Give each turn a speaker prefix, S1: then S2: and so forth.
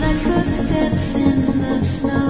S1: like footsteps in the snow.